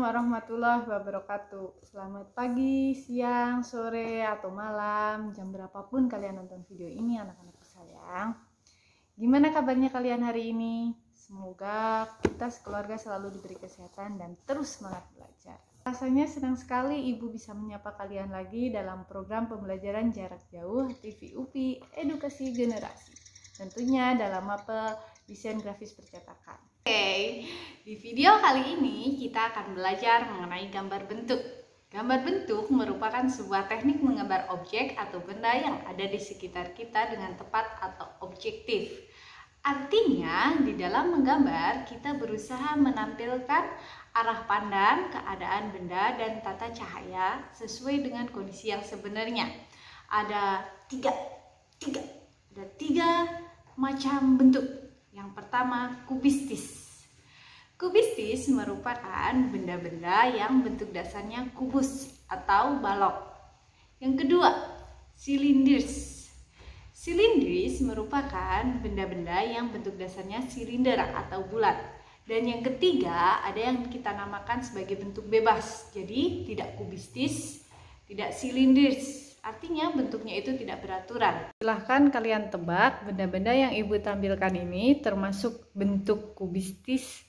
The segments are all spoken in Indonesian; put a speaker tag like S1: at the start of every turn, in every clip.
S1: warahmatullahi wabarakatuh. Selamat pagi, siang, sore, atau malam. Jam berapapun kalian nonton video ini anak-anak sayang. Gimana kabarnya kalian hari ini? Semoga kita sekeluarga selalu diberi kesehatan dan terus semangat belajar. Rasanya senang sekali ibu bisa menyapa kalian lagi dalam program pembelajaran jarak jauh TV UPI Edukasi Generasi. Tentunya dalam mapel desain grafis percetakan
S2: Oke, di video kali ini kita akan belajar mengenai gambar bentuk. Gambar bentuk merupakan sebuah teknik menggambar objek atau benda yang ada di sekitar kita dengan tepat atau objektif. Artinya, di dalam menggambar kita berusaha menampilkan arah pandang, keadaan benda, dan tata cahaya sesuai dengan kondisi yang sebenarnya. Ada tiga, tiga, ada tiga macam bentuk yang pertama, kubistis. Kubistis merupakan benda-benda yang bentuk dasarnya kubus atau balok. Yang kedua, silindris. Silindris merupakan benda-benda yang bentuk dasarnya silinder atau bulat. Dan yang ketiga, ada yang kita namakan sebagai bentuk bebas. Jadi, tidak kubistis, tidak silindris, Artinya bentuknya itu tidak beraturan.
S1: Silahkan kalian tebak benda-benda yang ibu tampilkan ini termasuk bentuk kubistis,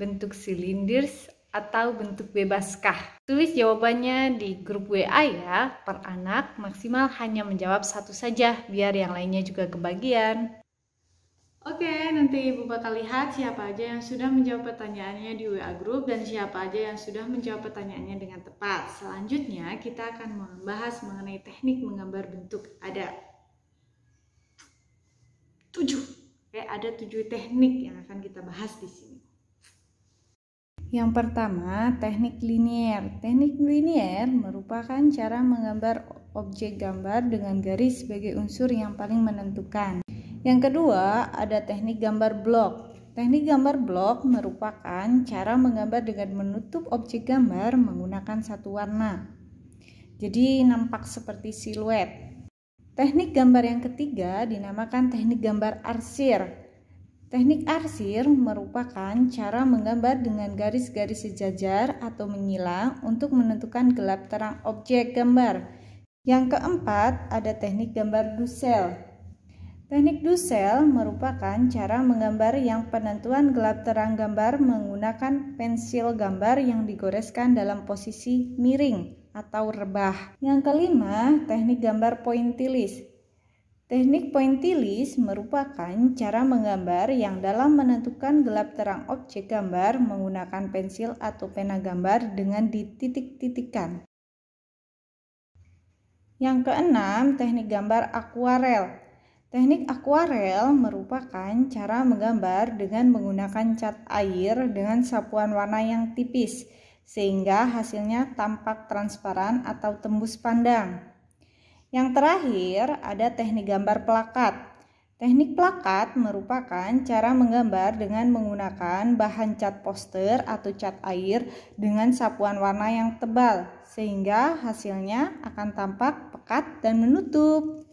S1: bentuk silinders, atau bentuk bebaskah? Tulis jawabannya di grup WA ya, per anak maksimal hanya menjawab satu saja biar yang lainnya juga kebagian.
S2: Oke, nanti Ibu bakal lihat siapa aja yang sudah menjawab pertanyaannya di WA Group dan siapa aja yang sudah menjawab pertanyaannya dengan tepat. Selanjutnya, kita akan membahas mengenai teknik menggambar bentuk. Ada tujuh. Oke, ada tujuh teknik yang akan kita bahas di sini.
S1: Yang pertama, teknik linier. Teknik linier merupakan cara menggambar objek gambar dengan garis sebagai unsur yang paling menentukan. Yang kedua, ada teknik gambar blok. Teknik gambar blok merupakan cara menggambar dengan menutup objek gambar menggunakan satu warna. Jadi nampak seperti siluet. Teknik gambar yang ketiga dinamakan teknik gambar arsir. Teknik arsir merupakan cara menggambar dengan garis-garis sejajar atau menyilang untuk menentukan gelap terang objek gambar. Yang keempat, ada teknik gambar dusel. Teknik Dussel merupakan cara menggambar yang penentuan gelap terang gambar menggunakan pensil gambar yang digoreskan dalam posisi miring atau rebah. Yang kelima, teknik gambar pointillis. Teknik pointillis merupakan cara menggambar yang dalam menentukan gelap terang objek gambar menggunakan pensil atau pena gambar dengan dititik-titikkan. Yang keenam, teknik gambar akuarel. Teknik akuarel merupakan cara menggambar dengan menggunakan cat air dengan sapuan warna yang tipis, sehingga hasilnya tampak transparan atau tembus pandang. Yang terakhir, ada teknik gambar plakat. Teknik plakat merupakan cara menggambar dengan menggunakan bahan cat poster atau cat air dengan sapuan warna yang tebal, sehingga hasilnya akan tampak pekat dan menutup.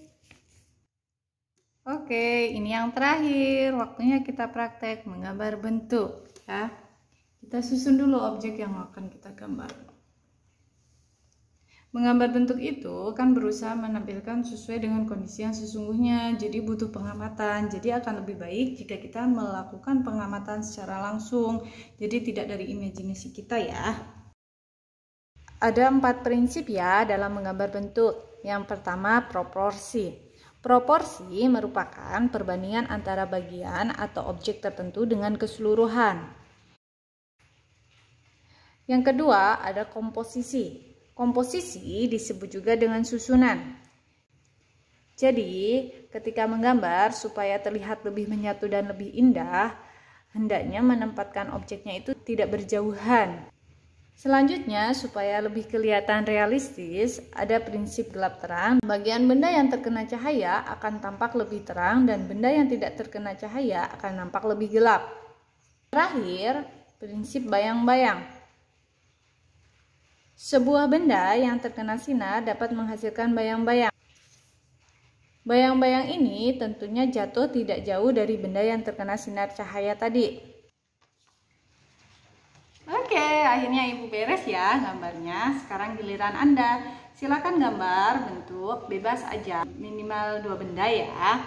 S1: Oke, ini yang terakhir. Waktunya kita praktek menggambar bentuk ya. Kita susun dulu objek yang akan kita gambar. Menggambar bentuk itu kan berusaha menampilkan sesuai dengan kondisi yang sesungguhnya, jadi butuh pengamatan. Jadi akan lebih baik jika kita melakukan pengamatan secara langsung, jadi tidak dari imajinasi kita ya. Ada empat prinsip ya dalam menggambar bentuk. Yang pertama proporsi. Proporsi merupakan perbandingan antara bagian atau objek tertentu dengan keseluruhan. Yang kedua, ada komposisi. Komposisi disebut juga dengan susunan. Jadi, ketika menggambar supaya terlihat lebih menyatu dan lebih indah, hendaknya menempatkan objeknya itu tidak berjauhan. Selanjutnya, supaya lebih kelihatan realistis, ada prinsip gelap terang. Bagian benda yang terkena cahaya akan tampak lebih terang dan benda yang tidak terkena cahaya akan nampak lebih gelap. Terakhir, prinsip bayang-bayang. Sebuah benda yang terkena sinar dapat menghasilkan bayang-bayang. Bayang-bayang ini tentunya jatuh tidak jauh dari benda yang terkena sinar cahaya tadi.
S2: Oke, akhirnya Ibu beres ya gambarnya. Sekarang giliran Anda. Silakan gambar bentuk bebas aja, minimal dua benda ya.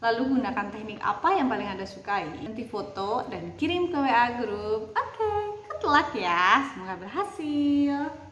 S2: Lalu gunakan teknik apa yang paling Anda sukai. Nanti foto dan kirim ke WA grup. Oke, good luck ya. Semoga berhasil.